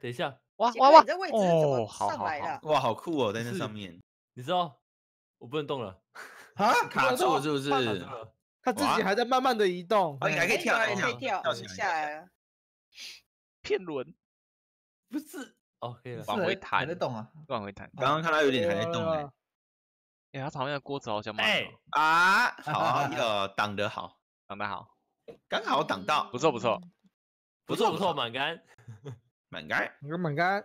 等一下，哇哇哇你！这位置怎哦么好好好上来的？哇，好酷哦，在那上面你知道我不能动了，啊，卡住了是不是？了他自己还在慢慢的移动。还可以哎跳，对可以跳跳起来下来了。骗轮，不是哦，可以了，往回弹还在动啊。往回弹。刚刚看到有点还在动哎。哎，他旁边的锅子好像哎慢哦，啊，好 呃挡得好，挡得好，刚好挡到，不错不错。不错不错，满杆，满杆。你个满杆，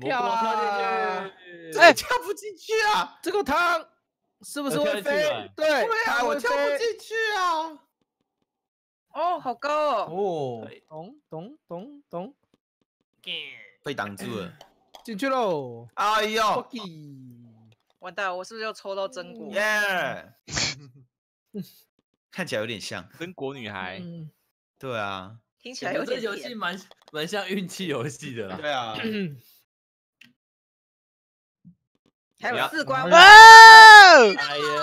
跳进去，哎，跳不进去啊！这个汤是不是会飞？对，对啊，我跳不飞。进去啊！哦，好高哦！哦对，咚咚咚咚，被挡住了。进去喽。哎呦，完蛋，我是不是又抽到真果？耶！看起来有点像。真果女孩，嗯，对啊，听起来有点。游戏蛮蛮像运气游戏的啦。对啊。还有四关哇哦！哎呀，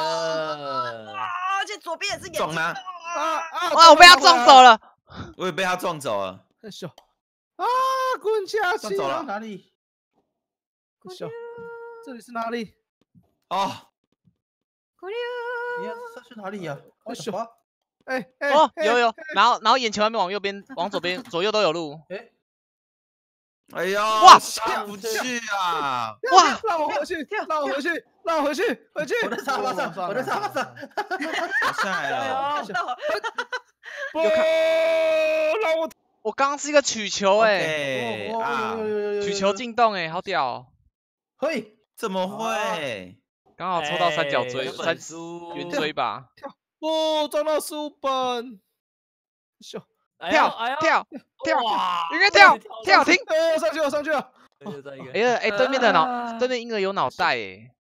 啊，而且左边也是眼睛中啊！啊啊！哇，我被他撞走了。我也被他撞走了。很小啊，滚下去撞走了哪里？小，这里是哪里？哦，你要上去哪里呀？哎小，哎哎，哦，哎有有，然后然后眼球还没往右边，往左边，左右都有路。哎哎呀，哇下不去啊！哇，让我回去，让我回去，让我回去，回去。我在沙发上哦我在沙发上。算了算了我下来了。看到不，让我我刚刚是一个曲球哎，哎啊，曲球进洞哎，好屌哦！嘿，怎么会？刚好抽到三角哎锥，有三圆锥吧？不撞到书本。跳跳跳，哇，应该跳跳停！哎，上去了，上去了。哎呀哎，对面的脑啊对面婴儿有脑袋哎，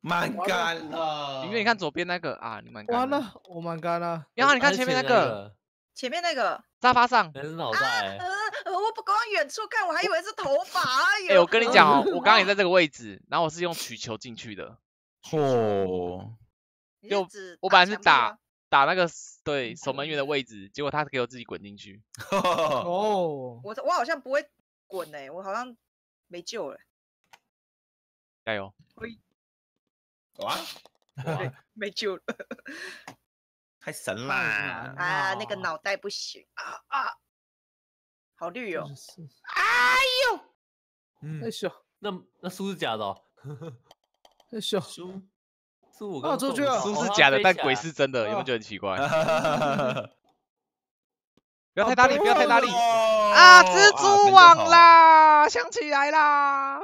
满干了因为你看左边那个啊，你们看完，了，我满干了。然后你看前面那个前面那个，沙发上，那是脑啊，袋呃，呃我不光远处看，我还以为是头发。哎，我跟你讲哦，我刚刚也在这个位置，然后我是用曲球进去的，哦，你就我本来是打打那个对守门员的位置，结果他给我自己滚进去。哦，我我好像不会滚哎，我好像没救了，加油！哇，没救了 太神啦！啊！那个脑袋不行啊啊，好绿哦。哎，小，那那书是假的哦，哎小，书书我啊刚中到出去了书是假的，但鬼是真的，有没有啊觉得很奇怪？不 不要太大力，不要太大力啊啊！蜘蛛网！啦，想起来啦！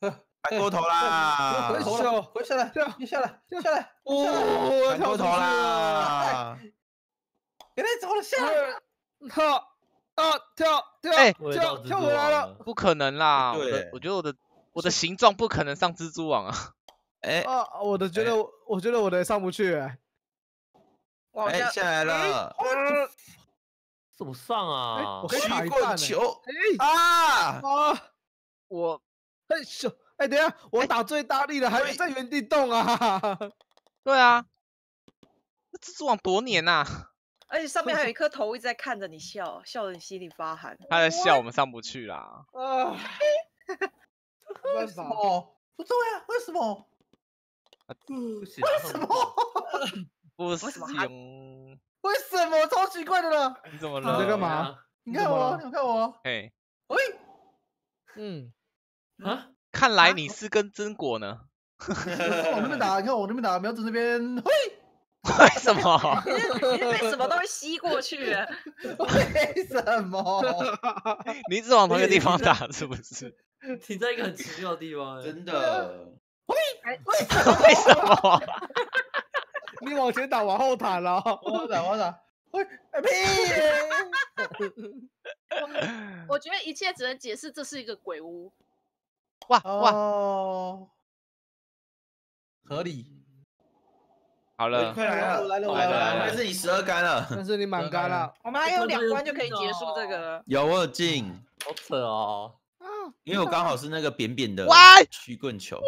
翻过头啦！哎回头了，回下来，跳你下来，下来，哦，要跳过头了。啦！别再走了，下来。跳啊跳跳哎跳跳回来了。不可能啦！我的对我觉得我的我的形状不可能上蜘蛛网啊！哎啊，我的觉得我我觉得我的上不去哎。哎，下来了！呃 怎么上啊我？可以卡曲一半欸球哎啊！啊！我哎咻，哎等一下，我打最大力了，还对在原地动啊！对啊，那蜘蛛网多黏呐！而且上面还有一颗 头一直在看着你笑，笑得你心里发寒。他在笑，我们上不去啦。啊，没办法，哦，不对啊，为什么？不行，为什么？不什么他行，为什么？超奇怪的了。你怎么了你在干？嘛？你看我，你看我，哎，喂，嗯，啊？看来你是跟真果呢？我是往那边打，你看我那边打，瞄准那边，喂，为什么？你是被什么东西吸过去了？为什么？你一直往同一个地方打是不是？停在一个很奇妙的地方，哎真的，为什么？你往前打，往后弹了。我打，我打，喂，哎屁！我觉得一切只能解释这是一个鬼屋。哇哇，哦，合理。好了，快来了，来了，来了来了还是你十二杆了？但是你满杆了我们还有两关就可以结束这个了。有我有进，好扯哦。啊！因为我刚好是那个扁扁的曲棍球。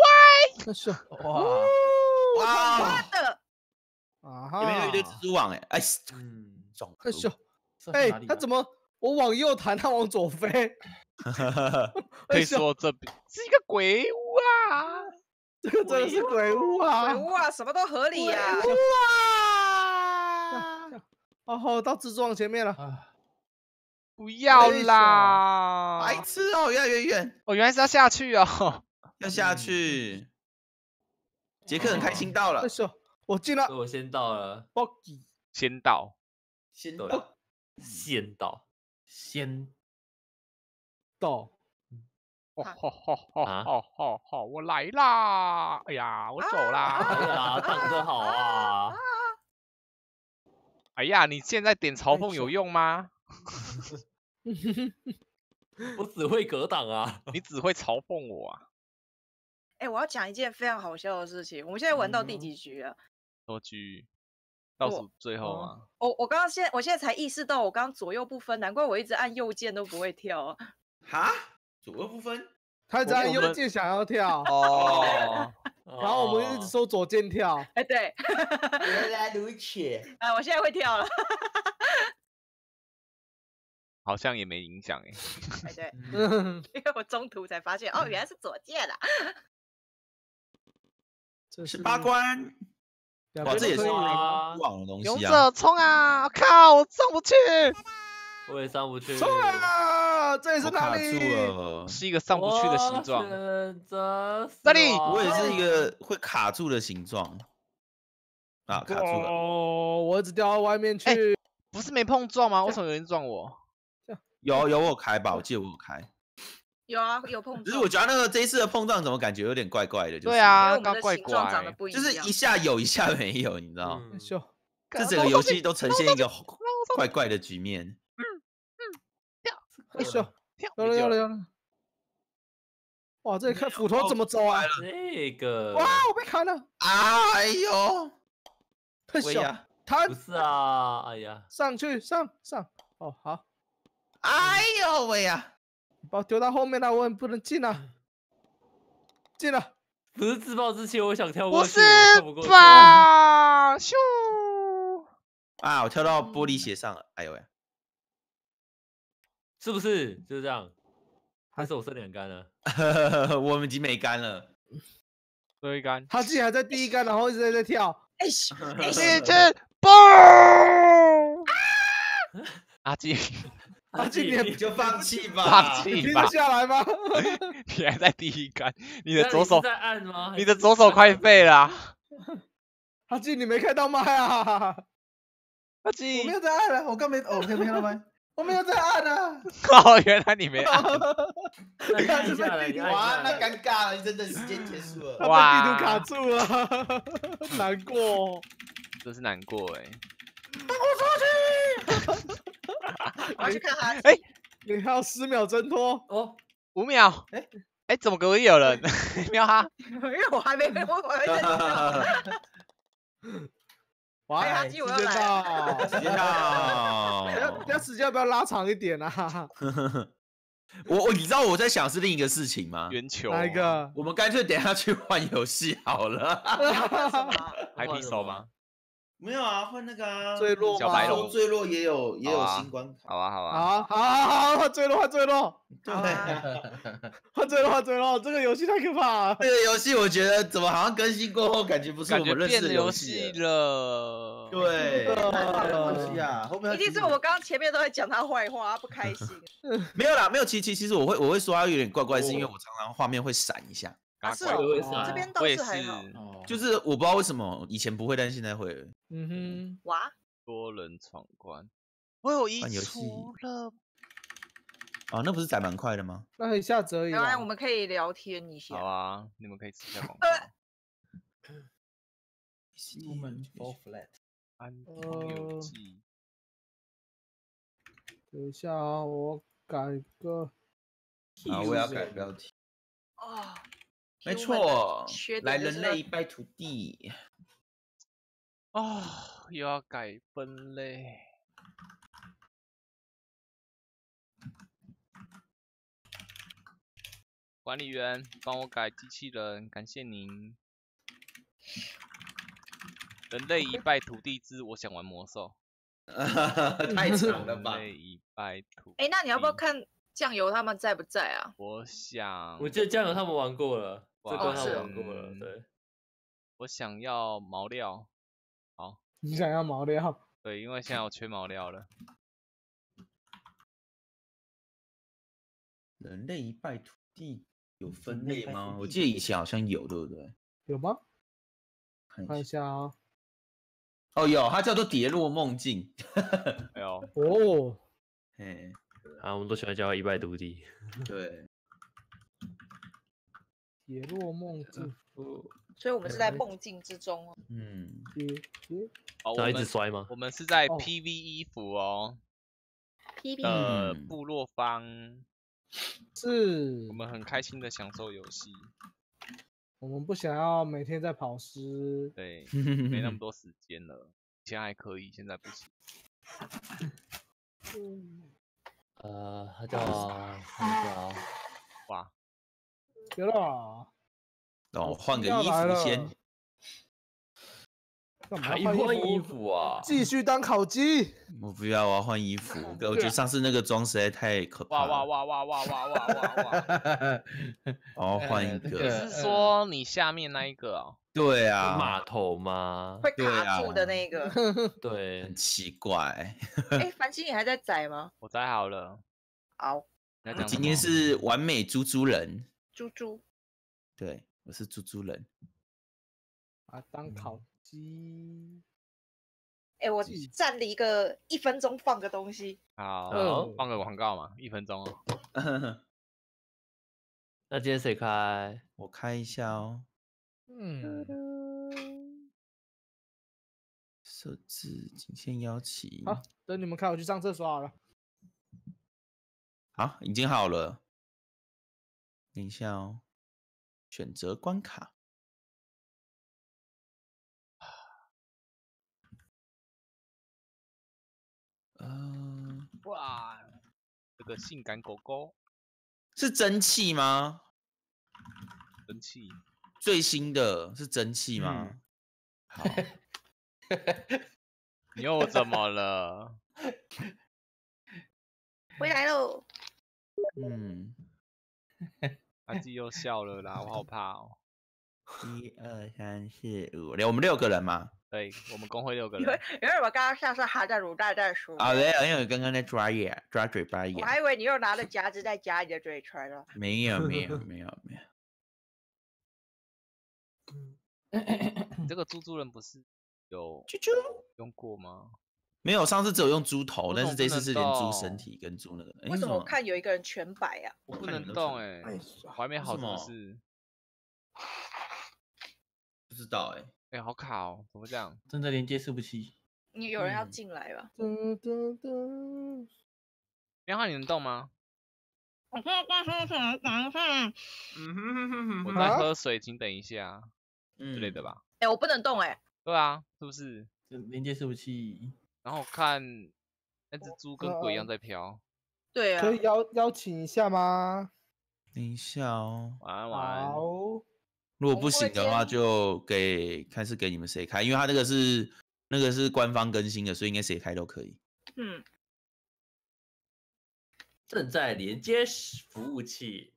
那是哇，哇，妈的，啊哈，里面有一堆蜘蛛网哎，哎，嗯，中哎咻，这是哎他怎么我往右弹，他往左飞。可以说这比 是一个鬼屋啊！这个真的是鬼屋啊！鬼屋啊，什么都合理啊。啊！哦吼，到蜘蛛网前面了。啊，不要啦！白痴哦，越来越远，哦，原来是要下去哦。要下去。杰克很开心到了我进了我先到了，，Boggy，先到，对先到，先到，先到。哦啊吼吼吼啊吼吼吼，我来啦！哎呀，我走哎啦！呀，挡着好啊，哎呀，你现在点嘲讽有用吗？我只会格挡啊，你只会嘲讽我啊！哎，我要讲一件非常好笑的事情。我们现在玩到第嗯几局了？多局倒我数最后哦吗？我我刚刚现我现在才意识到，我刚刚左右不分，难怪我一直按右键都不会跳啊。哈，左右不分，他只按我们右键想要跳，哦，然后我们一直说左键跳。哎，对，原来如 此。哎，我现在会跳了。好像也没影响哎。哎，对，嗯，因为我中途才发现，哦，原来是左键啊。这是八关，哇，这也是都可以哇网的东勇西啊。者冲啊！靠，我上不去，我也上不去，冲啊！这里是卡哪里？住了，是一个上不去的形状。这里我也是一个会卡住的形状。啊，卡住了。哦，我一直掉到外面哎去。不是没碰撞吗？为什么有人撞我？有有我有开吧，我记得我有开。有啊，有碰撞。只是我觉得那个这一次的碰撞怎么感觉有点怪怪的，就是、对啊，刚我们的怪长得怪。不一样。就是一下有一下没有，你知道？嗯秀，这整个游戏都呈现一个怪怪的局面。哎秀，跳有了有了有了。哇，这里看斧头怎么走啊？这个哇，我被砍了！哎呦，太小，喂呀，弹不是啊，哎呀，上去上上。哦，好，哎呦喂呀！把我丢到后面了，我也不能进啊。进了，不是自暴自弃我想跳不过去，不过去吧？咻！啊，我跳到玻璃鞋上了，哎呦喂！是不是？就是这样，还是我剩两杆了？我们已经没杆了。最后一杆，他竟然还在第一杆，然后一直在在跳。哎咻，哎一咻，只嘣！阿基，阿基你你就放弃吧，放弃吧下来吗？你还在第一杆，你的左手，是在按吗？你的左手快废了啊，阿进，你没开到麦啊？阿进我基没，有在按啊，我刚没，哦，我没看到麦，我没有在按啊。哦，原来你没按，那你按一下来，哇。那尴尬了，真的时间结束了。他哇被地图卡住了，难过。真是难过哎。我要去看他。哎你还有十秒挣脱，哦，五秒，哎哎，怎么隔壁有人？喵哈，因为我还没，我我还在跳。哇，哎阿时间基我又来到，时间到等下等下时间要不要拉长一点啊？我我你知道我在想是另一个事情吗？圆球，哪一？个？我们干脆等一下去换游戏好了。什么？海皮手吗？？没有啊，换那个啊坠落吗小白龙坠落也有也有好啊新关卡。好啊，好啊，好好好好，换坠落，换坠落，对 好啊换坠落，换坠落，这个游戏太可怕了。这个游戏我觉得怎么好像更新过后，感觉不是我们认识的游戏戏。了。对，太东西啊，后面要一定是我刚刚前面都在讲他坏话，他不开心。没有啦，没有。其其其实我会我会说他有点怪怪，是因为我常常画面会闪一下，啊，是怪哦我也是这边倒我也是是还好。哦，就是我不知道为什么以前不会，但是现在会嗯哼哇，多人闯关，我有移换游戏除了。啊，那不是载蛮快的吗？哼，那一下子而已原来啦。我们可以聊天一下。好啊，你们可以吃一下广呃告。Human fall flat。安平游呃记，等一下啊，我改个。啊，我也要改标题。哦，没错，来人类一败涂地。哦，又要改分类。管理员，帮我改机器人，感谢您。人类一败涂地之，我想玩魔兽。太长了吧？类一败涂。哎，那你要不要？看酱油他们在不在啊？我想，我记得酱油他们玩过了，这哇关他是们玩过了，嗯对。我想要毛料。好你想要毛料？对，因为现在我缺毛料了。人类一败涂地有分类吗？我记得以前好像有，对不对？有吗？看看一一下。啊。哦，有，它叫做跌落梦境。哎呦，哦，嘿，啊，我们都喜欢叫它一败涂地。对，铁落梦境，所以我们是在梦境之中哦。嗯，哦，然后一直我们摔吗？我们是在哦 PVE 服哦嗯部落方，是我们很开心的享受游戏。我们不想要每天在跑尸。对，没那么多时间了，以前还可以，现在不行。嗯呃，他叫看一下啊，哇，有了，哦，换个衣服先。还换换衣衣？服啊？继续当烤鸡。我不要，我要换衣服。我觉得上次那个妆实在太可怕了。哇哇哇哇哇哇哇 哇哇！我要换一个。个是说你下面那一个哦？对啊，码头吗？会对卡住的啊那个。对很，奇怪。哎，繁星你还在宰吗？我宰好了。好，你要讲什我今天是完美猪猪人，猪猪。对我是猪猪人。啊，当烤鸡。哎，我站了一个一分钟放个东西。好哦，放个广告嘛，一分钟哦。那今天谁开？我开一下哦，嗯，设置仅限邀请。好，等你们开，我去上厕所好了。好，已经好了。等一下哦，选择关卡。呃，哇，这个性感狗狗是蒸汽吗？蒸汽，最新的是蒸汽吗？嗯好，你 又怎么了？回来喽。嗯，阿基又笑了啦，我好怕哦。一二三四五六，我们六个人嘛。对我们公会六个人，因为我刚刚像是还在卤蛋在说。啊，没有，因为刚刚在抓眼，抓嘴巴眼我。还以为你又拿着 夹子在夹你的嘴唇了。没有，没有，没有，没有。你这个猪猪人不是有啾啾。用过吗？没有，上次只有用猪头，但是这次是连猪身动体跟猪那个。诶为什么我看有一个人全白啊？我不能动哎、还没好什么什么事？不知道哎、哎、好卡哦，怎么这样？正在连接伺服器，你有人要嗯进来吧？噔噔噔，编号你能动吗？嗯 我啊在喝水，请等一下嗯之类的。吧？哎，我不能动哎。对啊，是不是？这连接伺服器，然后看那只猪跟鬼一样哦在飘，对啊可。以邀邀请一下吗？等一下哦，晚安晚安。好，如果不行的话，就给看是给你们谁开，因为他那个是那个是官方更新的，所以应该谁开都可以。嗯，正在连接服务器。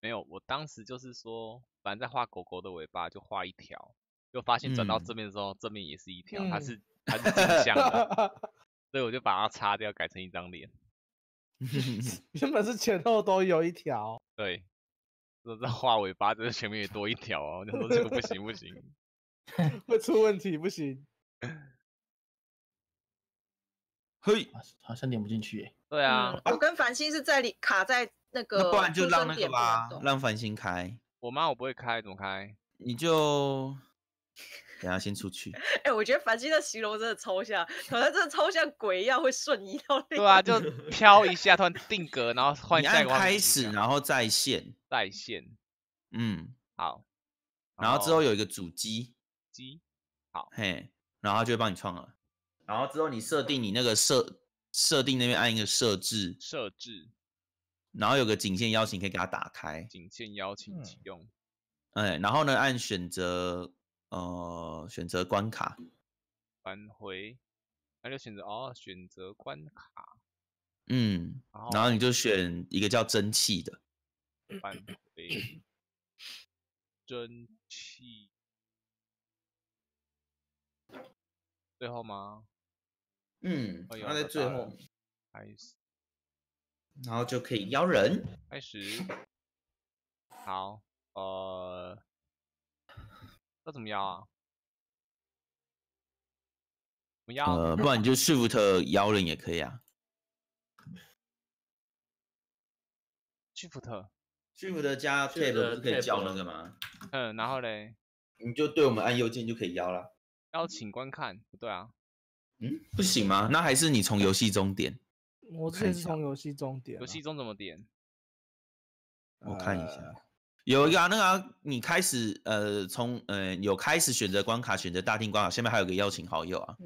没有，我当时就是说，反正在画狗狗的尾巴就画一条，就发现转到嗯正面的时候，正面也是一条，它嗯是它是镜像的，所以我就把它擦掉，改成一张脸。原本是前后都有一条，对，说这画尾巴，这前面也多一条哦。我就说这个不行不行，会出问题，不行。嘿，好好像点不进去耶。对啊，嗯我跟繁星是在里卡在那个那不然就让那个吧，让繁星开，我妈我不会开，怎么开？你就等下先出去。哎、我觉得凡心的形容真的超像，可能真的超像鬼一样会瞬移到另对啊，就飘一下，突然定格，然后 换你按开始，然后在线，在线，嗯，好，然后之后。有一个主机，机好。嘿，然后它就会帮你创了。然后之后你设定你那个设设定那边按一个设置，设置。然后有个仅限邀请可以给它打开，仅限邀请嗯。启用，哎，然后呢按选择呃选择关卡，返回那就选择哦，选择关卡，嗯，然后然后你就选一个叫蒸汽的，返回 蒸汽，最后吗？嗯，哦有它在最后面，开始，然后就可以邀人。开始。好，呃，要怎么邀啊？怎么邀？呃，不然你就 Shift 邀人也可以啊。Shift Tab 不是可以 Tab 叫那个吗？嗯，然后嘞，你就对我们按右键就可以邀了。邀请观看，不对啊，嗯，不行吗？那还是你从游戏中点，我之看一下前是从游戏中点啊，游戏中怎么点？我看一下呃有一个啊，那个，你开始呃从呃有开始选择关卡，选择大厅关卡，下面还有个邀请好友啊。